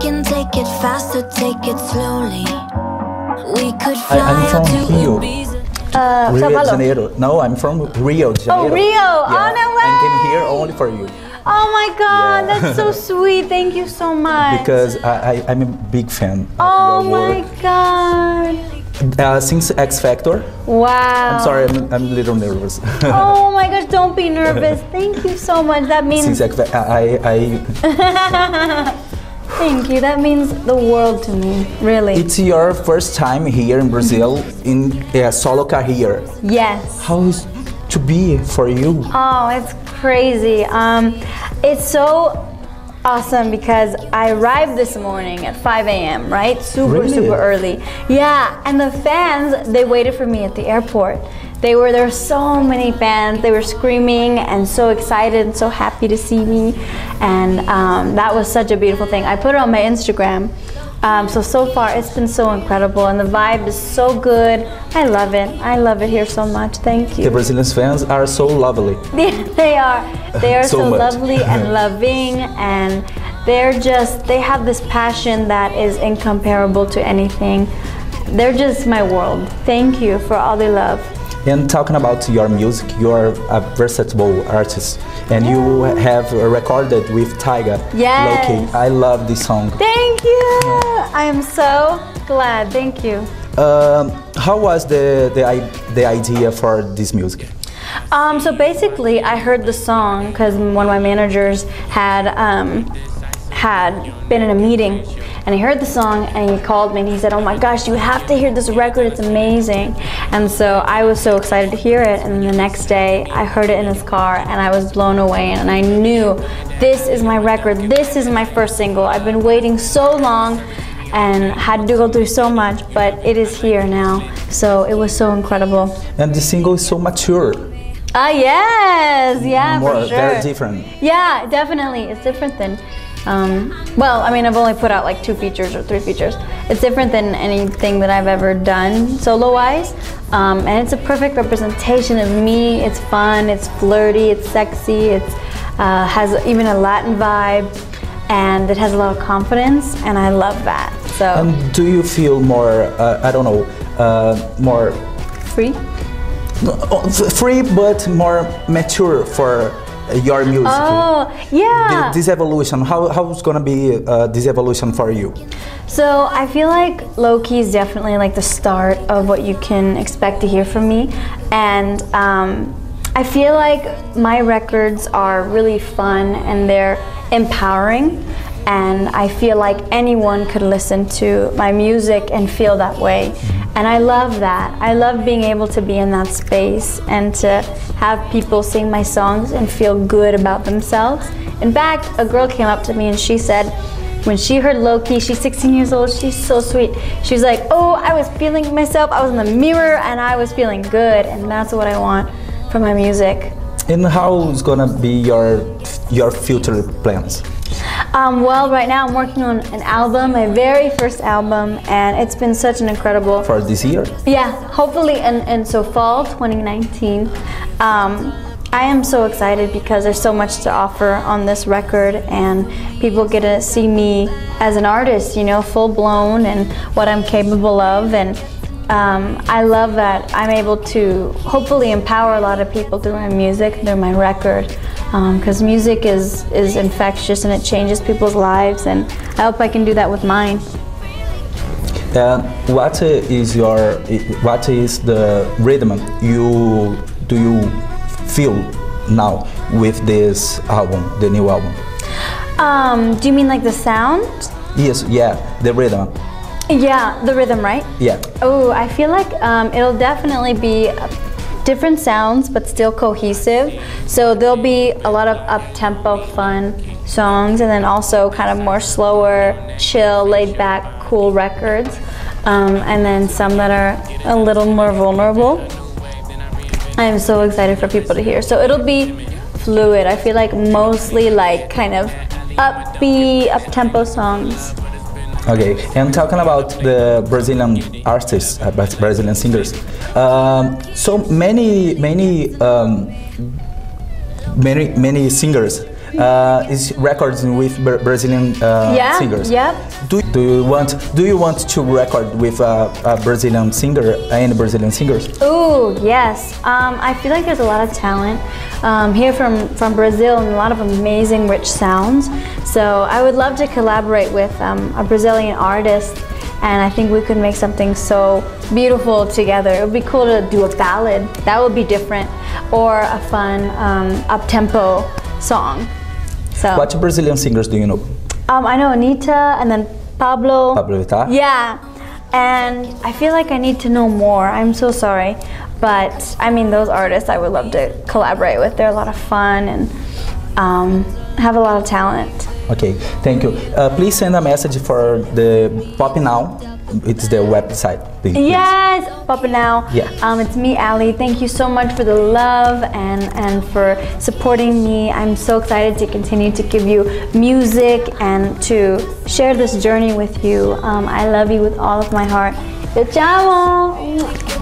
can take it faster, take it slowly. We could I, fly I'm from to Rio, Ibiza. Uh, Rio Sao de Janeiro. No, I'm from Rio de Janeiro. Rio. Oh, Yeah, no I came here only for you Oh my god, Yeah. that's so sweet. Thank you so much. because I, I, I'm a big fan of Oh your my work. god. Uh, since X Factor, Wow. I'm sorry, I'm, I'm a little nervous. Oh my gosh, don't be nervous. Thank you so much. That means since X Factor, I, I, thank you. That means the world to me. Really. it's your first time here in Brazil in a solo career. yes. How is to be for you? Oh, it's crazy. Um, it's so awesome because I arrived this morning at 5 a.m. Right, super Really? super early. Yeah, and the fans they waited for me at the airport. They were there were so many fans. They were screaming and so excited and so happy to see me, and um, that was such a beautiful thing. I put it on my Instagram. Um, so so far it's been so incredible and the vibe is so good. I love it. I love it here so much. Thank you. The Brazilian fans are so lovely. Yeah, they are. They are So so, lovely and loving, and they're just, they have this passion that is incomparable to anything. They're just my world. Thank you for all the love. And talking about your music, you're a versatile artist, and you have recorded with Tyga. Yes. Low Key. I love this song. Thank you. I am so glad. Thank you. Um, how was the, the the idea for this music? Um, so basically, I heard the song because one of my managers had um, had been in a meeting, and he heard the song and he called me and he said, "Oh my gosh, you have to hear this record! It's amazing!" And so I was so excited to hear it. And then the next day, I heard it in his car and I was blown away. And I knew this is my record. This is my first single. I've been waiting so long and had to go through so much, but it is here now. So it was so incredible. And the single is so mature, Ah, yes, yeah, more for sure. very different. Yeah, definitely. It's different than, um, well, I mean, I've only put out like two features or three features. It's different than anything that I've ever done solo wise. Um, and it's a perfect representation of me. It's fun, it's flirty, it's sexy, it uh, has even a Latin vibe, and it has a lot of confidence, and I love that. So, And do you feel more, uh, I don't know, uh, more free? free but more mature for your music? Oh, yeah. Th- This evolution, how how's gonna be uh, this evolution for you? So I feel like Low Key is definitely like the start of what you can expect to hear from me, and um, I feel like my records are really fun and they're empowering, and I feel like anyone could listen to my music and feel that way. Mm-hmm. And I love that. I love being able to be in that space and to have people sing my songs and feel good about themselves. In fact, a girl came up to me and she said, when she heard Low Key, she's 16 years old, she's so sweet. She was like, Oh, I was feeling myself, I was in the mirror and I was feeling good, and that's what I want from my music. And how's gonna be your your future plans? Um, well, right now I'm working on an album, my very first album, and it's been such an incredible For this year? Yeah, hopefully, and, and so fall 2019. Um, I am so excited because there's so much to offer on this record, and people get to see me as an artist, you know, full blown and what I'm capable of. And um, I love that I'm able to hopefully empower a lot of people through my music, through my record, because music is, is infectious and it changes people's lives, and I hope I can do that with mine. And what is your what is the rhythm you do you feel now with this album, the new album? Um, do you mean like the sound? Yes, yeah, the rhythm. Yeah, the rhythm, right? Yeah. Oh, I feel like um, it'll definitely be different sounds, but still cohesive. So there'll be a lot of up-tempo, fun songs, and then also kind of more slower, chill, laid-back, cool records, um, and then some that are a little more vulnerable. I am so excited for people to hear. So it'll be fluid. I feel like mostly like kind of upbeat, up-tempo songs. Okay, and talking about the Brazilian artists, uh, Brazilian singers, um, so many, many, um, many, many singers uh, is records with Bra- Brazilian uh, Yeah, singers. yep. Do, do you want Do you want to record with a, a Brazilian singer and Brazilian singers? Ooh, yes. Um, I feel like there's a lot of talent um, here from, from Brazil and a lot of amazing, rich sounds. So I would love to collaborate with um, a Brazilian artist, and I think we could make something so beautiful together. It would be cool to do a ballad. That would be different, or a fun um, up-tempo song. So What Brazilian singers do you know? um, I know Anitta and then Pabllo. Pabllo Vittar? Yeah, and I feel like I need to know more. I'm so sorry, but I mean those artists I would love to collaborate with. They're a lot of fun and um, have a lot of talent. Okay, thank you. Uh, please send a message for the Pop Now. It's their website. Yes, Papa Now. Yeah. Um, it's me, Ally. Thank you so much for the love and and for supporting me. I'm so excited to continue to give you music and to share this journey with you. Um, I love you with all of my heart. Amo.